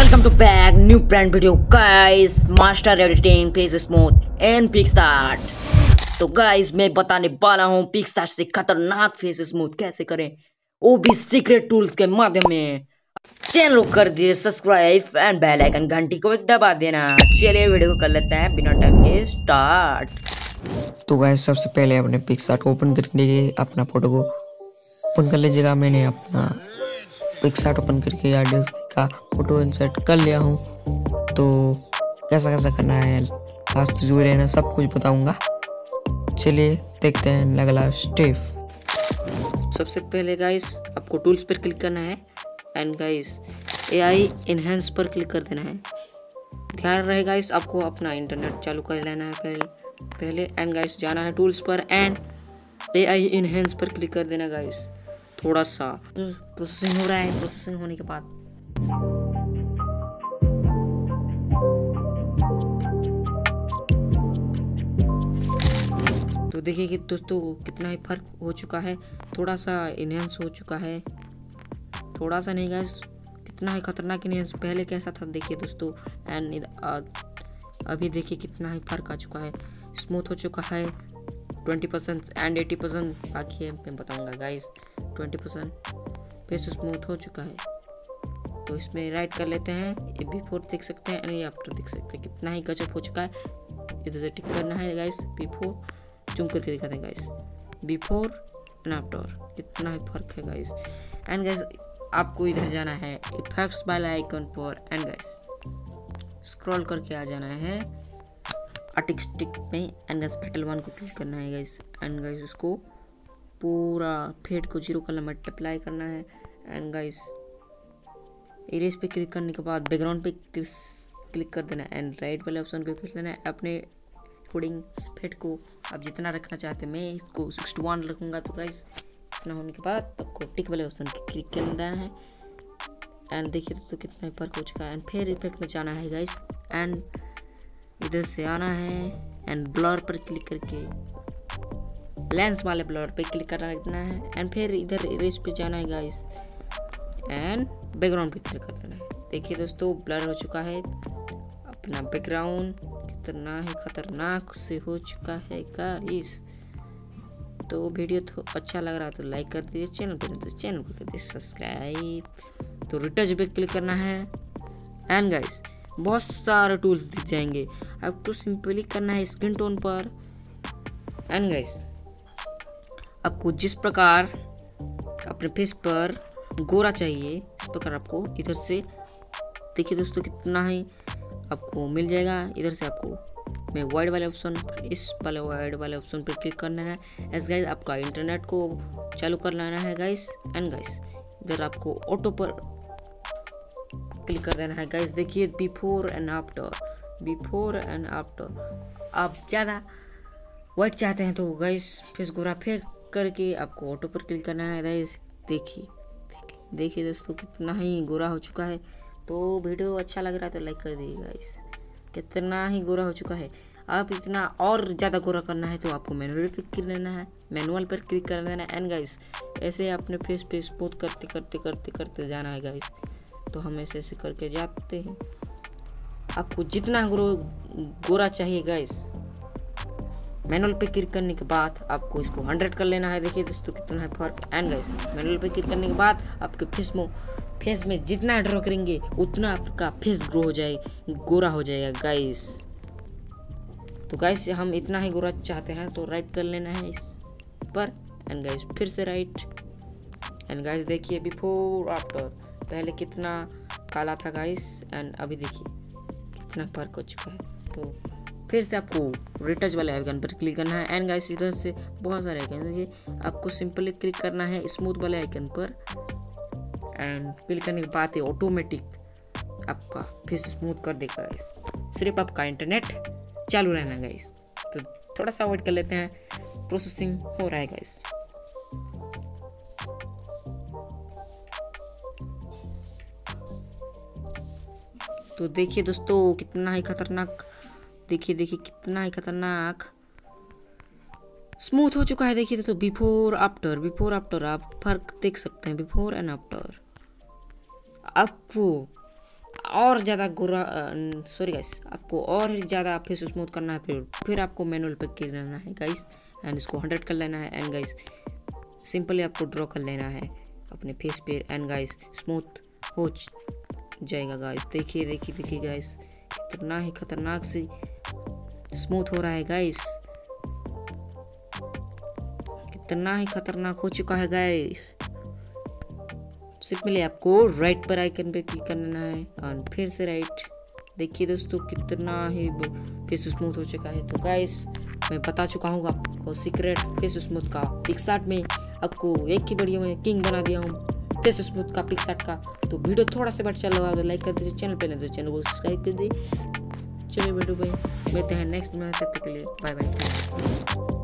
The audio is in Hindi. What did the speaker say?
Welcome to back, new brand video. Guys, master editing face smooth, and pixart तो गाइस मैं बताने वाला हूँ पिक्सार्ट से खतरनाक फेस स्मूथ कैसे करें? वो भी सीक्रेट टूल्स के माध्यम में चैनल को कर दिए सब्सक्राइब एंड बेल आइकन घंटी को दबा देना। चलिए वीडियो को कर लेते हैं बिना टाइम के स्टार्ट तो गाइस सबसे पहले अपने पिक्सार्ट ओपन करने के अपना फ़ोटो को ओपन कर लीजिएगा। मैंने अपना पिक्सार्ट ओपन करके आडियो का फ़ोटो इंसर्ट कर लिया हूँ। तो कैसा कैसा करना है लास्ट जुड़े रहना सब कुछ बताऊँगा। चलिए देखते हैं अगला स्टेप सबसे पहले गाइस आपको टूल्स पर क्लिक करना है। एंड गाइस एआई इनहेंस पर क्लिक कर देना है। ध्यान रहे गाइस आपको अपना इंटरनेट चालू कर लेना है पहले पहले। एंड गाइस जाना है टूल्स पर एंड एआई इनहेंस पर क्लिक कर देना गाइस थोड़ा सा। प्रोसेसिंग हो रहा है प्रोसेसिंग होने के बाद। तो देखिए कि दोस्तों, कितना ही फ़र्क हो चुका है थोड़ा सा इनहेंस हो चुका है। थोड़ा सा नहीं गैस कितना ही खतरनाक इनहेंस पहले कैसा था देखिए दोस्तों एंड अभी देखिए कितना ही फ़र्क आ चुका है। स्मूथ हो चुका है twenty percent and eighty percent बाकी है, मैं बताऊँगा guys twenty percent face smooth हो चुका है। तो इसमें राइट कर लेते हैं, ये बिफोर देख सकते हैं एंड ये आफ्टर देख सकते हैं, कितना ही गजब हो चुका है। इधर से टिक करना है गाइस बिफोर जूम करके दिखाते हैं गाइस बिफोर एंड आफ्टर कितना ही फ़र्क है गाइस एंड गाइस आपको इधर जाना है इफेक्ट्स वाला आइकन पर. एंड गाइस स्क्रॉल करके आ जाना है आर्टिक स्टिक में एंड गाइस पेटल वन को क्लिक करना है गाइस एंड गाइस उसको पूरा फेड को ज़ीरो कलर मल्टीप्लाई करना है. एंड गाइस इरेज पे क्लिक करने के बाद बैकग्राउंड पे क्लिक कर देना एंड राइट वाले ऑप्शन पे क्लिक करना है. अपने कोडिंग स्पेड को आप जितना रखना चाहते हैं, मैं इसको सिक्सटी वन रखूँगा। तो गाइस इतना होने के बाद आपको टिक वाले ऑप्शन क्लिक करना है। एंड देखिए तो कितना फ़र्क हो चुका है। एंड फिर इफ़ेक्ट में जाना है गाइस एंड इधर से आना है। एंड ब्लर पर क्लिक करके लेंस वाले ब्लर पे क्लिक करना है। एंड फिर इधर इरेज पे जाना है गाइस एंड बैकग्राउंड पे क्लिक कर देना है। देखिए दोस्तों ब्लर हो चुका है। अपना बैकग्राउंड कितना ही, खतरनाक से हो चुका है गाइस तो वीडियो तो अच्छा लग रहा तो लाइक कर दीजिए चैनल पर तो चैनल को कर दीजिए सब्सक्राइब तो रिटच पे क्लिक करना है। एंड गाइस बहुत सारे टूल्स दिख जाएँगे। आपको सिंपली करना है स्क्रीन टोन पर। एंड गाइस आपको जिस प्रकार अपने फेस पर गोरा चाहिए, इस प्रकार आपको इधर से, देखिए दोस्तों कितना ही। आपको मिल जाएगा। इधर से आपको मैं वाइड वाले ऑप्शन इस वाले वाइड वाले ऑप्शन पर क्लिक करना है। एस गाइस आपका इंटरनेट को चालू कर लाना है गाइस एंड गाइस इधर आपको ऑटो पर क्लिक कर देना है गाइस देखिए before and after before and after आप ज़्यादा वाइट चाहते हैं तो गाइस फिर गोरा फिर करके आपको ऑटो पर क्लिक करना है गाइस देखिए देखिए दोस्तों, कितना ही गोरा हो चुका है। तो वीडियो अच्छा लग रहा है तो लाइक कर दीजिए गाइस कितना ही गोरा हो चुका है। आप इतना और ज़्यादा गोरा करना है तो आपको मैनुअल पर क्लिक लेना है। मैनुअल पर क्लिक कर देना है एंड गाइस ऐसे अपने फेस पे स्मूथ करते करते करते करते जाना है गाइस तो हम ऐसे ऐसे करके जाते हैं। आपको जितना गोरो, गोरा चाहिए गाइस मैनुअल पे क्लिक करने के बाद आपको इसको हंड्रेड कर लेना है। देखिए दोस्तों कितना है फ़र्क। एंड गाइस मैनुअल पे क्लिक करने के बाद आपके फेस में फेस में जितना ड्रॉ करेंगे, उतना आपका फेस ग्रो हो जाए, गोरा हो जाएगा गाइस तो गाइस हम इतना ही गोरा चाहते हैं तो राइट कर लेना है इस पर. एंड गाइस फिर से राइट एंड गाइस देखिए बिफोर आफ्टर पहले कितना काला था गाइस एंड अभी देखिए, कितना फ़र्क हो चुका है. तो फिर से आपको रिटच वाले आइकन पर क्लिक करना है. एंड गाइस इधर से बहुत सारे आइकन देखिए. आपको सिंपली क्लिक करना है स्मूथ वाले आइकन पर. एंड क्लिक करने के बाद ये ऑटोमेटिक आपका फेस स्मूथ कर देगा गाइस सिर्फ़ आपका इंटरनेट चालू रहना गाइस तो थोड़ा सा वेट कर लेते हैं। प्रोसेसिंग हो रहा है गाइस तो देखिए दोस्तों, कितना ही खतरनाक, देखिए देखिए, कितना ही खतरनाक स्मूथ हो चुका है। देखिए तो बिफोर आफ्टर बिफोर आफ्टर आप फ़र्क देख सकते हैं। बिफोर एंड आफ्टर आपको और ज़्यादा गोरा सॉरी गाइस आपको और ज़्यादा फेस स्मूथ करना है फिर फिर आपको मैनुअल पे करना है गाइस एंड इसको हंड्रेड कर लेना है एंड गाइस सिंपली आपको ड्रॉ कर लेना है अपने फेस पे एंड गाइस स्मूथ हो जाएगा गाइस देखिए देखिए देखिए गाइस कितना ही खतरनाक से स्मूथ हो रहा है गाइस कितना ही खतरनाक हो चुका है गाइस सिंपली आपको राइट पर आइकन पे क्लिक करना है और फिर से राइट देखिए दोस्तों कितना ही फेस स्मूथ हो चुका है। तो गाइस मैं बता चुका हूँ आपको सीक्रेट फेस स्मूथ का पिक्सार्ट में आपको एक ही बढ़िया मैं किंग बना दिया हूँ। फेस स्मूथ का पिक्सार्ट का। तो वीडियो थोड़ा सा बट चल रहा तो लाइक कर दीजिए चैनल पे, नहीं तो चैनल को सब्सक्राइब कर दीजिए। चलिए वीडियो भाई मिलते हैं नेक्स्ट में, तब तक के लिए बाय बाय